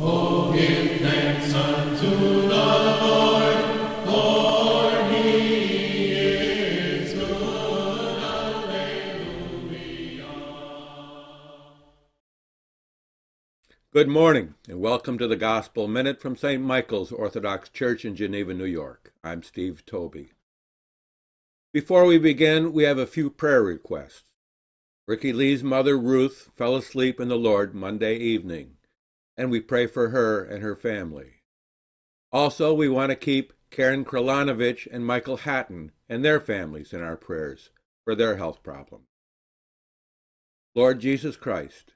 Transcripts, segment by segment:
Oh, give thanks unto the Lord, for he is good. Alleluia. Good morning, and welcome to the Gospel Minute from St. Michael's Orthodox Church in Geneva, New York. I'm Steve Toby. Before we begin, we have a few prayer requests. Ricky Lee's mother, Ruth, fell asleep in the Lord Monday evening, and we pray for her and her family. Also, we want to keep Karen Kralanovich and Michael Hatton and their families in our prayers for their health problems. Lord Jesus Christ,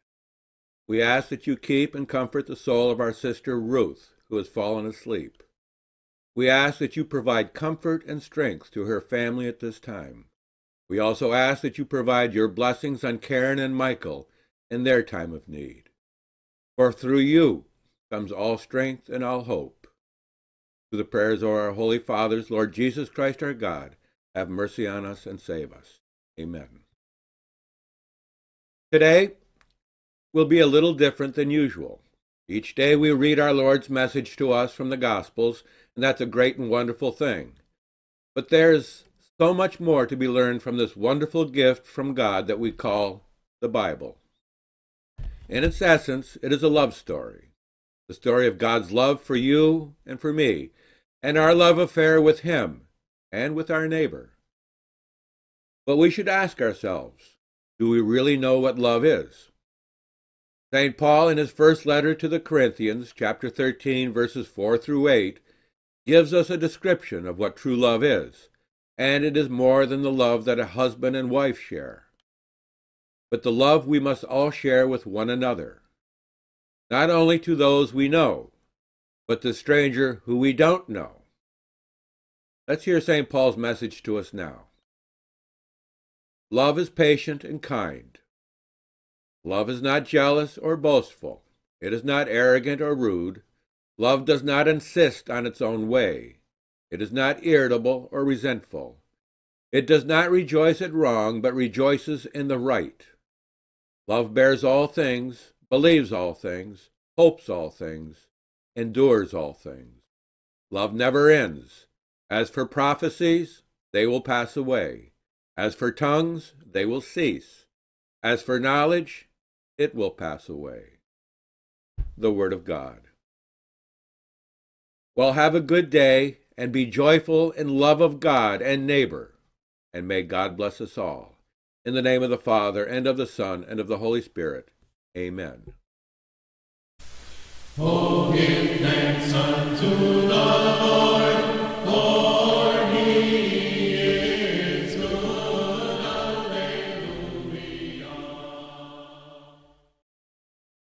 we ask that you keep and comfort the soul of our sister Ruth, who has fallen asleep. We ask that you provide comfort and strength to her family at this time. We also ask that you provide your blessings on Karen and Michael in their time of need. For through you comes all strength and all hope. Through the prayers of our holy fathers, Lord Jesus Christ our God, have mercy on us and save us. Amen. Today will be a little different than usual. Each day we read our Lord's message to us from the Gospels, and that's a great and wonderful thing. But there's so much more to be learned from this wonderful gift from God that we call the Bible. In its essence, it is a love story the story of God's love for you and for me, and our love affair with Him and with our neighbor. But we should ask ourselves do we really know what love is? St. Paul, in his first letter to the Corinthians, chapter 13, verses 4 through 8, gives us a description of what true love is, and it is more than the love that a husband and wife share, but the love we must all share with one another, not only to those we know, but the stranger who we don't know. Let's hear St. Paul's message to us now. Love is patient and kind. Love is not jealous or boastful. It is not arrogant or rude. Love does not insist on its own way. It is not irritable or resentful. It does not rejoice at wrong, but rejoices in the right. Love bears all things, believes all things, hopes all things, endures all things. Love never ends. As for prophecies, they will pass away. As for tongues, they will cease. As for knowledge, it will pass away. The Word of God. Well, have a good day and be joyful in love of God and neighbor, and may God bless us all. In the name of the Father, and of the Son, and of the Holy Spirit. Amen. Oh, give thanks